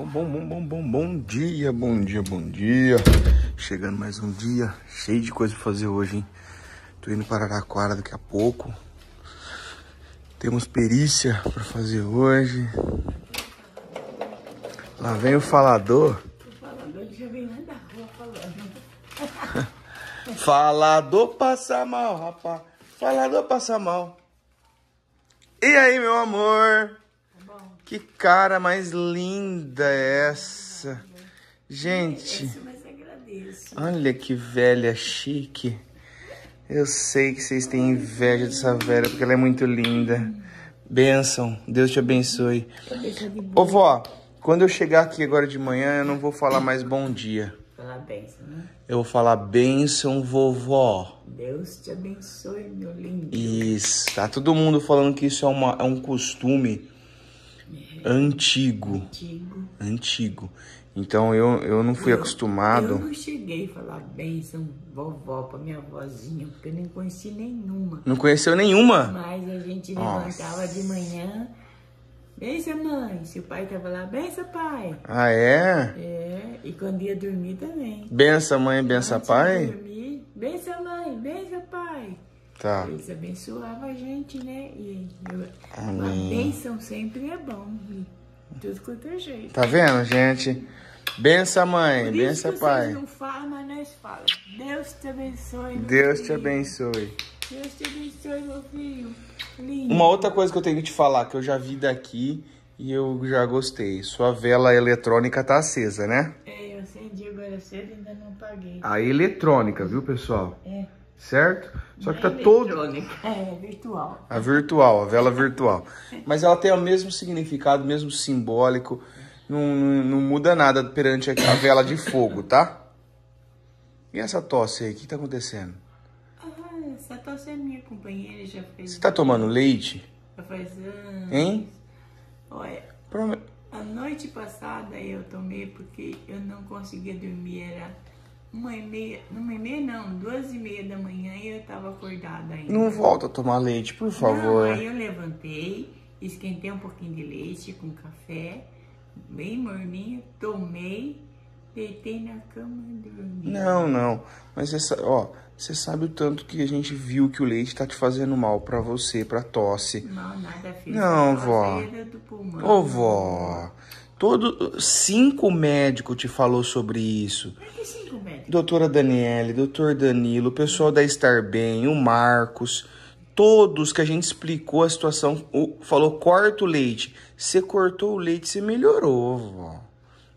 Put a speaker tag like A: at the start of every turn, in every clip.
A: Bom, bom, bom, bom, bom, dia, bom dia, bom dia. Chegando mais um dia, cheio de coisa pra fazer hoje, hein? Tô indo para Araraquara daqui a pouco. Temos perícia pra fazer hoje. Lá vem o falador.
B: Falador já vem lá da rua falando.
A: Falador passa mal, rapaz. Falador passa mal. E aí, meu amor? Que cara mais linda é essa? Gente, olha que velha chique. Eu sei que vocês têm inveja dessa velha porque ela é muito linda. Benção, Deus te abençoe. Ô vó, quando eu chegar aqui agora de manhã, eu não vou falar mais bom dia.
B: Falar benção, né?
A: Eu vou falar benção, vovó.
B: Deus te abençoe, meu lindo.
A: Isso, tá todo mundo falando que isso é, uma, é um costume antigo.
B: Antigo.
A: Antigo. Então eu, eu não fui
B: Eu-
A: acostumado.
B: Eu não cheguei a falar benção, vovó, pra minha vozinha, porque eu nem conheci nenhuma.
A: Não conheceu nenhuma?
B: Mas a gente
A: Nossa.
B: levantava de manhã. Benção, mãe. Se o pai tava lá, benção, pai.
A: Ah, é?
B: É, e quando ia dormir também.
A: Benção, mãe,
B: de
A: pai?
B: dormir, benção, mãe, benção, pai.
A: Tá.
B: Eles abençoavam a gente, né? E eu, uma bênção sempre é bom. Tudo quanto é jeito.
A: Tá vendo, gente? Benção, mãe,
B: Por que
A: pai.
B: não falam, mas nós falamos. Deus te abençoe.
A: Deus te
B: filho.
A: abençoe.
B: Deus te abençoe, meu filho. Lindo.
A: Uma outra coisa que eu tenho que te falar, que eu já vi daqui e eu já gostei. Sua vela eletrônica tá acesa, né?
B: É, eu acendi agora cedo e ainda não paguei.
A: A eletrônica, viu, pessoal?
B: É.
A: Certo? Só que tá
B: é
A: todo.
B: eletrônica, É, virtual.
A: A virtual, a vela virtual. Mas ela tem o mesmo significado, mesmo simbólico. Não, não, não muda nada perante a a vela de fogo, tá? E essa tosse aí, o que tá acontecendo?
B: Ah, essa tosse é minha companheira, já fez.
A: Você tá tomando leite?
B: Já faz anos.
A: Hein?
B: Olha,
A: Prome-
B: A noite passada eu tomei porque eu não conseguia dormir, era uma e meia, uma e meia não, duas e meia da manhã e eu tava acordada ainda.
A: Não volta a tomar leite, por
B: Não,
A: favor.
B: aí eu levantei, esquentei um pouquinho de leite com café, bem morninho, tomei, deitei na cama e dormi.
A: Não, não. Mas você, ó, você sabe o tanto que a gente viu que o leite tá te fazendo mal pra você, pra tosse.
B: Não, nada fez.
A: Não, vó. Ô, vó. Todo, cinco médicos te falou sobre isso.
B: Por que cinco médicos?
A: Doutora Daniele, doutor Danilo, o pessoal da Estar Bem, o Marcos, todos que a gente explicou a situação, o- falou corta o leite. Você cortou o leite, você melhorou, vó.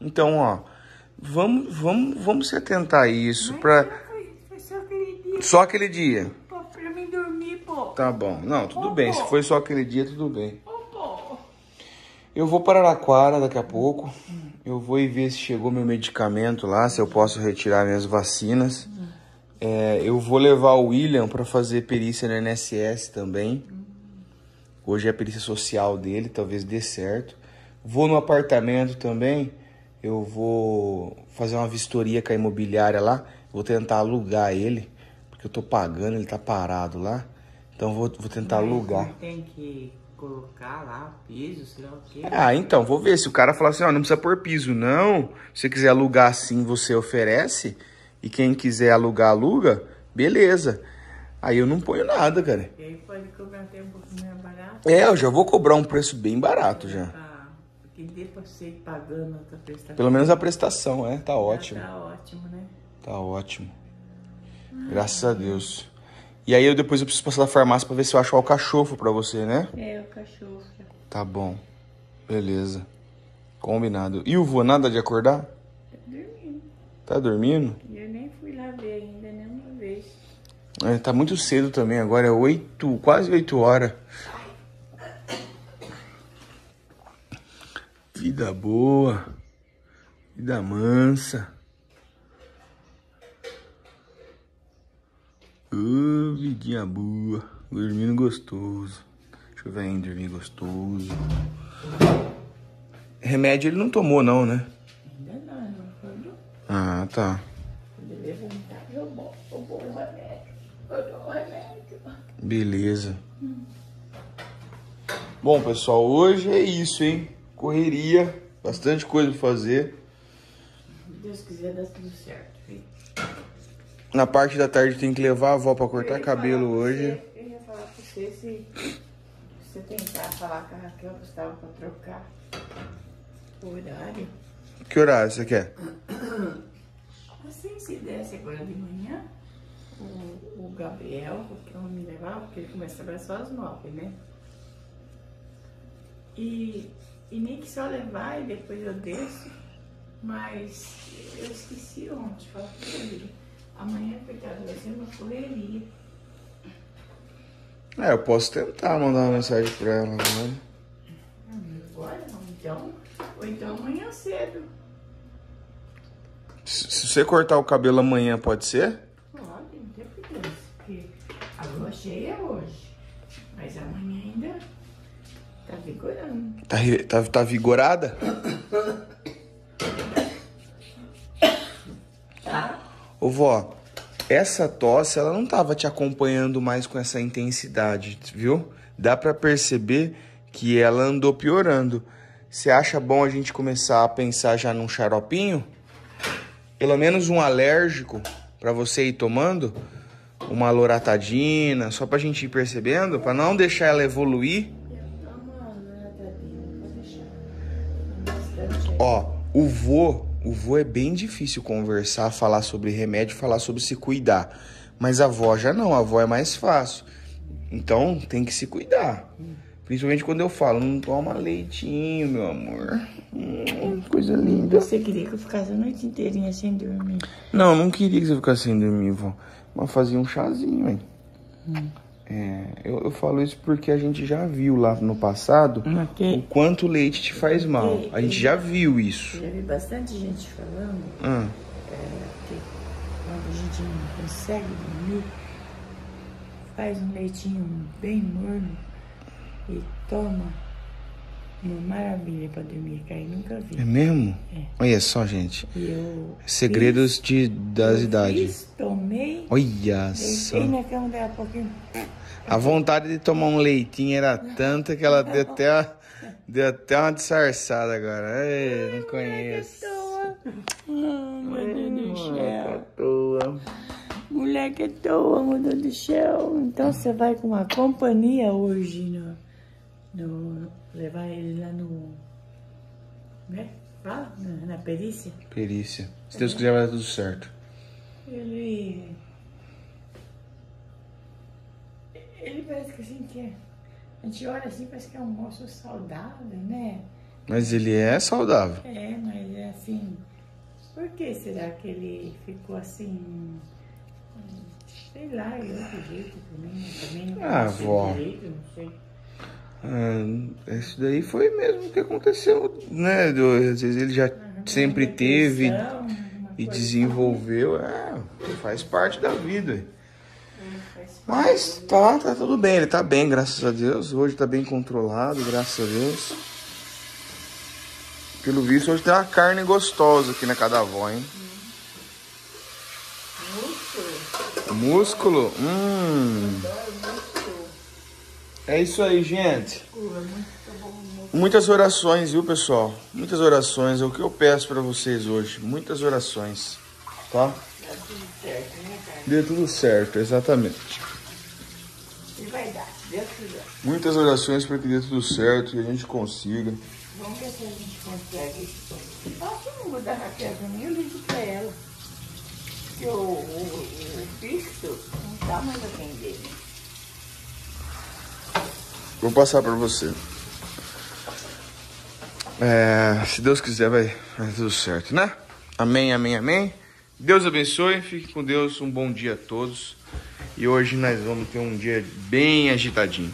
A: Então, ó, vamos, vamos, vamos se atentar a isso
B: foi só aquele dia,
A: Só aquele dia.
B: pô, pra mim dormir, pô.
A: Tá bom. Não, tudo
B: Ô,
A: bem.
B: vó.
A: Se foi só aquele dia, tudo bem. Eu vou para Araraquara daqui a pouco. Eu vou ir ver se chegou meu medicamento lá, se eu posso retirar minhas vacinas. É, eu vou levar o William para fazer perícia no NSS também. Hoje é a perícia social dele, talvez dê certo. Vou no apartamento também. Eu vou fazer uma vistoria com a imobiliária lá. Vou tentar alugar ele, porque eu tô pagando, ele tá parado lá. Então vou, vou tentar
B: Mas
A: alugar.
B: Tem que colocar lá piso, sei lá o quê.
A: Ah, então, vou ver. Se o cara falar assim, ó, não precisa pôr piso, não. Se você quiser alugar assim, você oferece. E quem quiser alugar, aluga. Beleza. Aí eu não ponho nada, cara.
B: E aí pode cobrar até um pouco mais barato.
A: É, eu já vou cobrar um preço bem barato já.
B: Pra, porque dê pra você ir pagando outra prestação.
A: Pelo menos a prestação, é. Tá
B: Já
A: ótimo.
B: Tá ótimo, né?
A: Tá ótimo. Graças a Deus. E aí eu depois eu preciso passar da farmácia pra ver se eu acho o alcachofo pra você, né?
B: É, o cachorro.
A: Tá bom. Beleza. Combinado. E o vô, nada de acordar?
B: Tá dormindo.
A: Tá dormindo?
B: Eu nem fui lá ver ainda nenhuma vez.
A: É, tá muito cedo também, agora é oito, quase oito horas. Vida boa, vida mansa. Ô, vidinha boa, dormindo gostoso. Deixa eu ver aí, dormir gostoso. Remédio ele não tomou não, né?
B: Ainda não, não foi.
A: Ah, tá. Beleza. Bom, pessoal, hoje é isso, hein? Correria. Bastante coisa pra fazer.
B: Se Deus quiser, dá tudo certo, filho.
A: Na parte da tarde tem que levar a avó pra cortar cabelo hoje.
B: você- eu ia falar pra você se você tentar falar com a Raquel Gustavo pra trocar o horário.
A: Que horário você quer?
B: Assim, se desse agora de manhã, o, o Gabriel, porque eu me levar, porque ele começa a trabalhar só às nove, né? E, e nem que só levar e depois eu desço, mas eu esqueci ontem, falar pra ele. Amanhã, coitado, vai ser uma correria.
A: É, eu posso tentar mandar uma mensagem pra ela, né?
B: Agora, então, ou então amanhã cedo.
A: Se se você cortar o cabelo amanhã, pode ser?
B: Pode, não tem problema, porque a lua cheia é hoje, mas amanhã ainda tá vigorando.
A: Tá, ri- tá, tá vigorada? Ô vó, essa tosse, ela não tava te acompanhando mais com essa intensidade, viu? Dá pra perceber que ela andou piorando. Você acha bom a gente começar a pensar já num xaropinho? Pelo menos um alérgico pra você ir tomando? Uma loratadina, só pra gente ir percebendo, pra não deixar ela evoluir. Ó, o vô, o vô é bem difícil conversar, falar sobre remédio, falar sobre se cuidar. Mas a avó já não, a avó é mais fácil. Então tem que se cuidar. Principalmente quando eu falo, não toma leitinho, meu amor. Hum, coisa linda.
B: Você queria que eu ficasse a noite inteirinha sem dormir?
A: Não, não queria que você ficasse sem dormir, vó. Mas fazia um chazinho, hein? É, eu, eu falo isso porque a gente já viu lá no passado o
B: Ok.
A: quanto o leite te faz mal. A gente já viu isso.
B: Já vi bastante gente falando
A: Ah.
B: que quando a gente não consegue dormir, faz um leitinho bem morno e toma. Uma maravilha pra dormir, que aí nunca vi.
A: É mesmo? Olha só, gente.
B: Eu
A: Segredos de, das idades.
B: fiz, tomei,
A: Olha só.
B: na cama dela um pouquinho.
A: A vontade de tomar um leitinho era tanta que ela deu até, deu até uma disfarçada agora. Ei, não conheço.
B: Toa. Ah, meu Deus do céu.
A: Toa.
B: Moleque é toa, meu Deus do céu. Então você vai com uma companhia hoje no, no levar ele lá no. Né? Fala? Na, na perícia.
A: Perícia. Se Deus quiser, vai dar tudo certo.
B: Ele. Ele parece que assim que é. A gente olha assim, parece que é um moço saudável, né?
A: Mas ele é saudável.
B: É, mas é assim. Por que será que ele ficou assim? Sei lá, eu outro jeito também. Também não
A: Ah, vó.
B: direito, não sei.
A: Ah, isso daí foi mesmo que aconteceu, né? Às vezes ele já sempre
B: Uma
A: teve
B: uma
A: e desenvolveu. É, faz parte da vida. Mas tá, tá tudo bem, ele tá bem, graças a Deus. Hoje tá bem controlado, graças a Deus. Pelo visto, hoje tem uma carne gostosa aqui na casa da avó, hein?
B: Músculo,
A: Músculo? Hum. É isso aí, gente. Muitas orações, viu, pessoal? Muitas orações. É o que eu peço pra vocês hoje. Muitas orações, tá?
B: Dá tudo certo, né, cara?
A: Dê tudo certo, exatamente.
B: E vai dar, Deus quiser.
A: Muitas orações para que dê tudo certo e a gente consiga.
B: Vamos ver se a gente consegue. Passa o número da Raquel pra mim, eu ligo pra ela. Porque o, o, o fixo não tá mais atendendo.
A: Vou passar para você. É, se Deus quiser, vai, vai tudo certo, né? Amém, amém, amém. Deus abençoe, fique com Deus, um bom dia a todos. E hoje nós vamos ter um dia bem agitadinho.